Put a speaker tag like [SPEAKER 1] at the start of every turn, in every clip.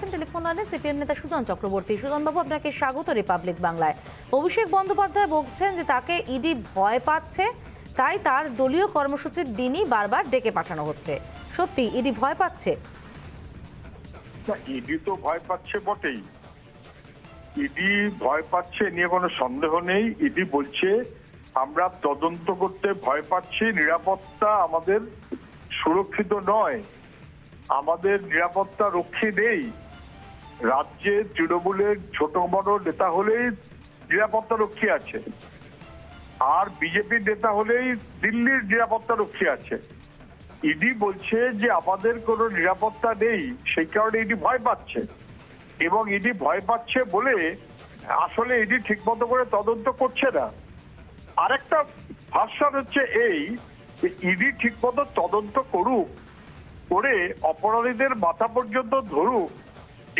[SPEAKER 1] আছেন টেলিফোন লাইনে সিপিএম নেতা সুজন চক্রবর্তী। সুজনবাবু, আপনাকে স্বাগত রিপাবলিক বাংলায়। অভিষেক বন্দ্যোপাধ্যায় বলছেন যে তাকে ইডি ভয় পাচ্ছে, তাই তার দলীয় কর্মসূচির দিনই বারবার ডেকে পাঠানো হচ্ছে। সত্যি, ইডি ভয় পাচ্ছে?
[SPEAKER 2] ইডি তো ভয় পাচ্ছে বটেই। ইডি ভয় পাচ্ছে নিয়ে কোনো সন্দেহ নেই। ইডি বলছে, আমরা তদন্ত করতে ভয় পাচ্ছি, নিরাপত্তা আমাদের সুরক্ষিত নয়। আমাদের নিরাপত্তা রক্ষী নেই। রাজ্যে তৃণমূলের ছোট বড় নেতা হলেই নিরাপত্তা রক্ষী আছে। আর বিজেপির নেতা হলেই দিল্লির নিরাপত্তা রক্ষী আছে। ইডি বলছে যে আমাদের কোনো নিরাপত্তা নেই, সেই কারণে ইডি ভয় পাচ্ছে। এবং ইডি ভয় পাচ্ছে বলে আসলে ইডি ঠিকমতো করে তদন্ত করছে না। আরেকটা ভাষণ হচ্ছে এই, যে ইডি ঠিকমতো তদন্ত করুক, করে অপরাধীদের মাথা পর্যন্ত ধরুক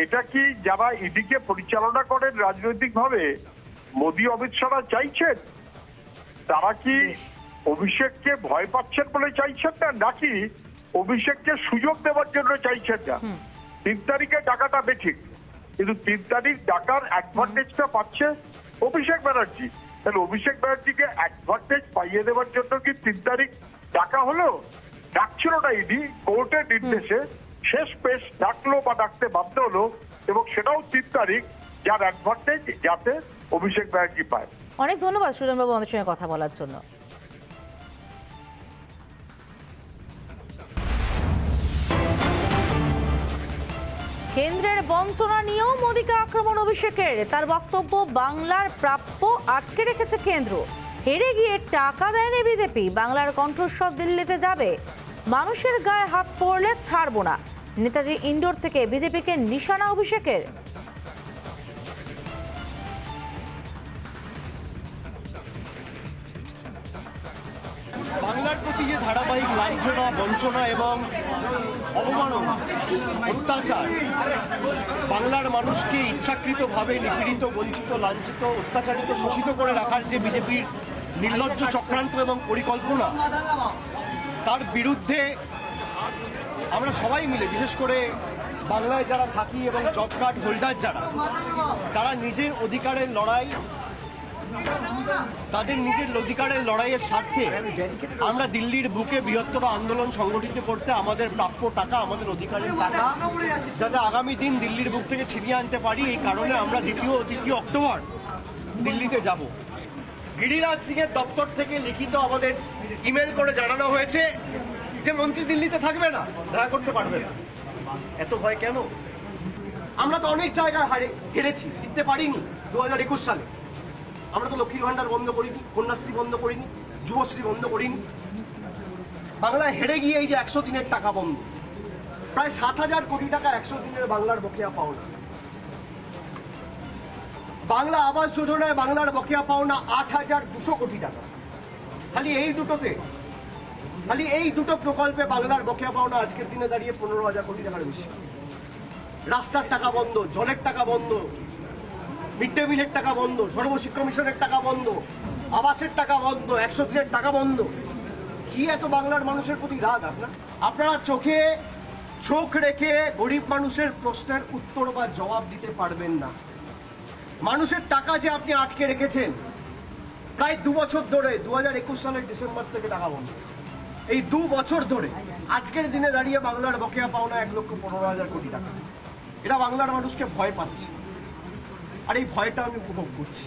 [SPEAKER 2] এটা কি যারা ইডিকে পরিচালনা করেন রাজনৈতিকভাবে মোদী অমিত শাহ চাইছেন? তারা কি অভিষেককে ভয় পাচ্ছেন বলে চাইছেন না নাকি অভিষেককে সুযোগ দেওয়ার জন্য চাইছেন না? তিন তারিখে টাকাটা বেঠিক। কিন্তু তিন তারিখ টাকার অ্যাডভান্টেজটা পাচ্ছে অভিষেক ব্যানার্জি। তাহলে অভিষেক ব্যানার্জিকে অ্যাডভান্টেজ পাইয়ে দেওয়ার জন্য কি তিন তারিখ ডাকা হলো? ডাকছিল না ইডি কোর্টের নির্দেশে। শেষ পেশ ডাকলো বা ডাকতে বাধ্য হলো এবং সেটাও তিন তারিখ, যার অ্যাডভান্টেজ যাতে অভিষেক ব্যানার্জি পায়।
[SPEAKER 1] অনেক ধন্যবাদ সুজনবাবু আমাদের সঙ্গে কথা বলার জন্য। কেন্দ্রের বঞ্চনা নিয়েও মোদীকে আক্রমণ অভিষেকের। তার বক্তব্য, বাংলার প্রাপ্য আটকে রেখেছে কেন্দ্র। হেরে গিয়ে টাকা দেয়নি বিজেপি। বাংলার কণ্ঠস্বর দিল্লিতে যাবে। মানুষের গায়ে হাত পড়লে ছাড়বো না। নেতাজি ইন্ডোর থেকে বিজেপিকে নিশানা অভিষেকের।
[SPEAKER 3] বাংলার প্রতি যে ধারাবাহিক লাঞ্ছনা, বঞ্চনা এবং অবমাননা অত্যাচার, বাংলার মানুষকে ইচ্ছাকৃতভাবে নিপীড়িত, বঞ্চিত, লাঞ্ছিত, অত্যাচারিত, শোষিত করে রাখার যে বিজেপির নির্লজ্জ চক্রান্ত এবং পরিকল্পনা, তার বিরুদ্ধে আমরা সবাই মিলে, বিশেষ করে বাংলায় যারা থাকি এবং জব কার্ড হোল্ডার যারা, তারা নিজের অধিকারের লড়াই, তাদের নিজের অধিকারের লড়াইয়ের স্বার্থে আমরা দিল্লির বুকে বৃহত্তর আন্দোলন সংগঠিত করতে আমাদের প্রাপ্য টাকা, আমাদের অধিকারের টাকা, যাতে আগামী দিন দিল্লির বুক থেকে ছিনিয়ে আনতে পারি, এই কারণে আমরা দ্বিতীয় ও তৃতীয় অক্টোবর দিল্লিতে যাব। গিরিরাজ সিং এর দপ্তর থেকে লিখিত আমাদের ইমেল করে জানানো হয়েছে। যে মন্ত্রী দিল্লিতে থাকবে না, দেখা করতে পারবে না। এত ভয় কেন? আমরা তো অনেক জায়গায় হারে হেরেছি, জিততে পারিনি দু হাজার একুশ সালে। আমরা তো লক্ষ্মীর ভান্ডার বন্ধ করিনি, কন্যাশ্রী বন্ধ করিনি, যুবশ্রী বন্ধ করিনি। বাংলায় হেরে গিয়ে এই যে একশো দিনের টাকা বন্ধ। প্রায় সাত হাজার কোটি টাকা একশো দিনের বাংলার বকেয়া পাওনা। বাংলা আবাস যোজনায় বাংলার বকেয়া পাওনা আট হাজার দুশো কোটি টাকা। খালি এই দুটোতে খালি এই দুটো প্রকল্পে বাংলার বকেয়া পাওনা আজকের দিনে দাঁড়িয়ে পনেরো হাজার কোটি টাকার বেশি। রাস্তার টাকা বন্ধ, জলের টাকা বন্ধ মিড ডে মিলের টাকা বন্ধ, সর্বশিক্ষা মিশনের টাকা বন্ধ, আবাসের টাকা বন্ধ, একশো দিনের টাকা বন্ধ। কি এত বাংলার মানুষের প্রতি রাগ আপনার? আপনারা চোখে চোখ রেখে গরিব মানুষের প্রশ্নের উত্তর বা জবাব দিতে পারবেন না। মানুষের টাকা যে আপনি আটকে রেখেছেন, প্রায় দু বছর ধরে, দু হাজার একুশ সালের ডিসেম্বর থেকে টাকা বন্ধ। এই দু বছর ধরে আজকের দিনে দাঁড়িয়ে বাংলার বকেয়া পাওনা এক লক্ষ পনেরো হাজার কোটি টাকা। এটা বাংলার মানুষকে ভয় পাচ্ছে। আর এই ভয়টা আমি উপভোগ করছি।